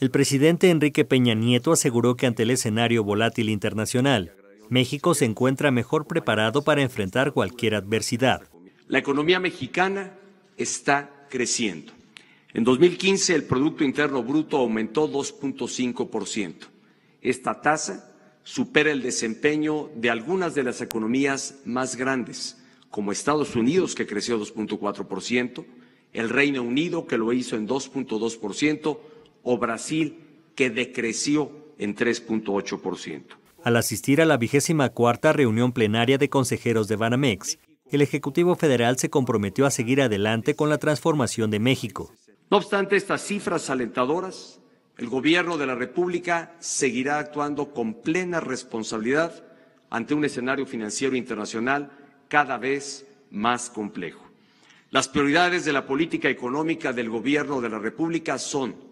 El presidente Enrique Peña Nieto aseguró que ante el escenario volátil internacional, México se encuentra mejor preparado para enfrentar cualquier adversidad. La economía mexicana está creciendo. En 2015 el Producto Interno Bruto aumentó 2.5%. Esta tasa supera el desempeño de algunas de las economías más grandes, como Estados Unidos, que creció 2.4%, el Reino Unido, que lo hizo en 2.2%, o Brasil, que decreció en 3.8%. Al asistir a la vigésima cuarta reunión plenaria de consejeros de Banamex, el Ejecutivo Federal se comprometió a seguir adelante con la transformación de México. No obstante estas cifras alentadoras, el Gobierno de la República seguirá actuando con plena responsabilidad ante un escenario financiero internacional cada vez más complejo. Las prioridades de la política económica del Gobierno de la República son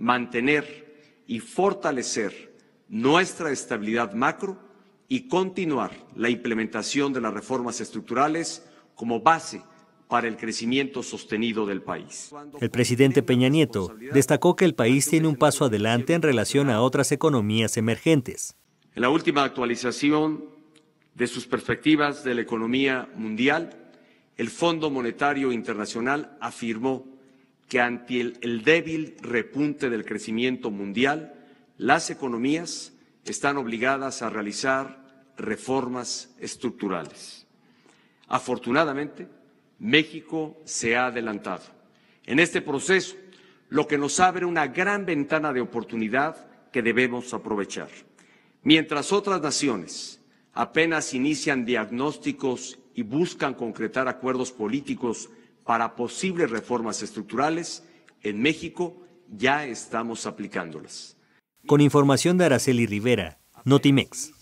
mantener y fortalecer nuestra estabilidad macro y continuar la implementación de las reformas estructurales como base para el crecimiento sostenido del país. El presidente Peña Nieto destacó que el país tiene un paso adelante en relación a otras economías emergentes. En la última actualización de sus perspectivas de la economía mundial, el Fondo Monetario Internacional afirmó que ante el, débil repunte del crecimiento mundial, las economías están obligadas a realizar reformas estructurales. Afortunadamente, México se ha adelantado. En este proceso, lo que nos abre una gran ventana de oportunidad que debemos aprovechar. Mientras otras naciones apenas inician diagnósticos y buscan concretar acuerdos políticos para posibles reformas estructurales, en México ya estamos aplicándolas. Con información de Araceli Rivera, Notimex.